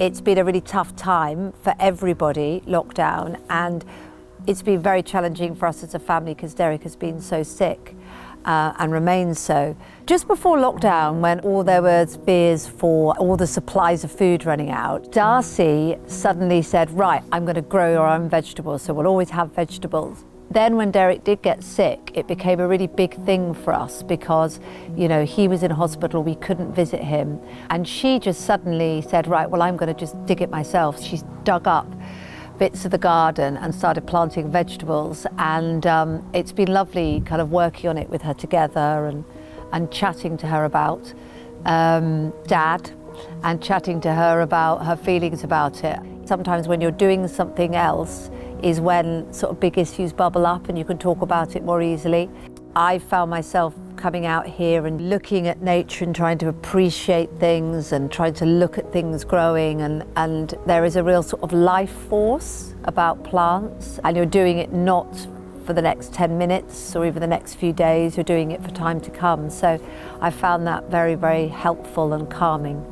It's been a really tough time for everybody, lockdown, and it's been very challenging for us as a family because Derek has been so sick uh, and remains so. Just before lockdown, when all there was fears for all the supplies of food running out, Darcy suddenly said, right, I'm going to grow our own vegetables, so we'll always have vegetables. Then when Derek did get sick, it became a really big thing for us because, you know, he was in hospital, we couldn't visit him. And she just suddenly said, right, well, I'm going to just dig it myself. She's dug up bits of the garden and started planting vegetables. And um, it's been lovely kind of working on it with her together and, and chatting to her about um, dad and chatting to her about her feelings about it. Sometimes when you're doing something else is when sort of big issues bubble up and you can talk about it more easily. I found myself coming out here and looking at nature and trying to appreciate things and trying to look at things growing and, and there is a real sort of life force about plants and you're doing it not for the next 10 minutes or even the next few days, you're doing it for time to come. So I found that very, very helpful and calming.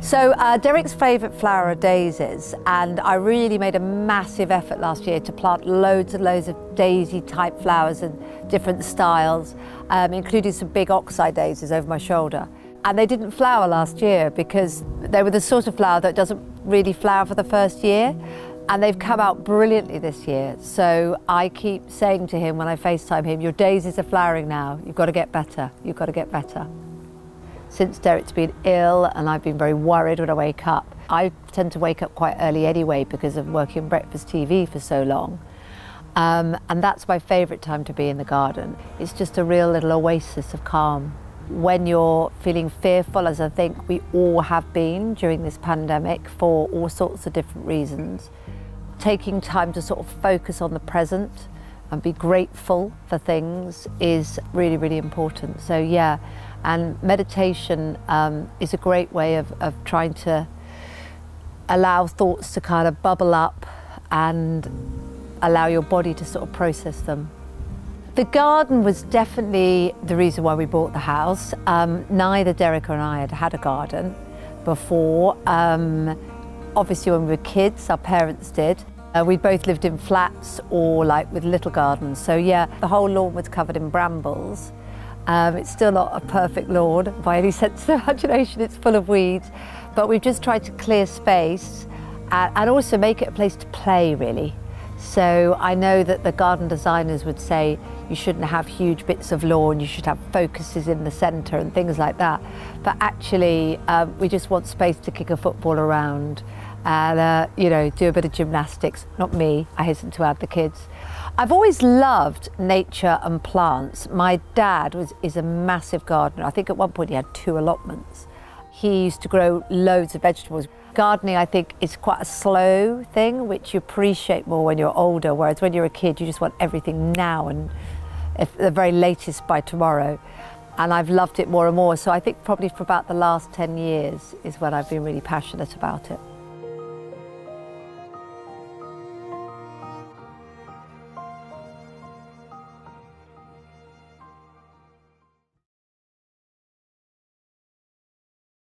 So uh, Derek's favourite flower are daisies and I really made a massive effort last year to plant loads and loads of daisy type flowers in different styles, um, including some big oxeye daisies over my shoulder. And they didn't flower last year because they were the sort of flower that doesn't really flower for the first year. And they've come out brilliantly this year. So I keep saying to him when I FaceTime him, your daisies are flowering now. You've got to get better. You've got to get better since Derek's been ill and I've been very worried when I wake up. I tend to wake up quite early anyway because of working on breakfast TV for so long. Um, and that's my favourite time to be in the garden. It's just a real little oasis of calm. When you're feeling fearful, as I think we all have been during this pandemic for all sorts of different reasons, taking time to sort of focus on the present and be grateful for things is really, really important. So yeah, and meditation um, is a great way of, of trying to allow thoughts to kind of bubble up and allow your body to sort of process them. The garden was definitely the reason why we bought the house. Um, neither Derek and I had had a garden before. Um, obviously when we were kids, our parents did. Uh, we both lived in flats or like with little gardens. So yeah, the whole lawn was covered in brambles. Um, it's still not a perfect lawn by any sense of imagination, it's full of weeds. But we've just tried to clear space and, and also make it a place to play really. So I know that the garden designers would say you shouldn't have huge bits of lawn, you should have focuses in the centre and things like that. But actually, um, we just want space to kick a football around and, uh, you know, do a bit of gymnastics. Not me, I hasten to add the kids. I've always loved nature and plants. My dad was, is a massive gardener. I think at one point he had two allotments. He used to grow loads of vegetables. Gardening, I think, is quite a slow thing, which you appreciate more when you're older, whereas when you're a kid, you just want everything now and if the very latest by tomorrow. And I've loved it more and more. So I think probably for about the last 10 years is when I've been really passionate about it.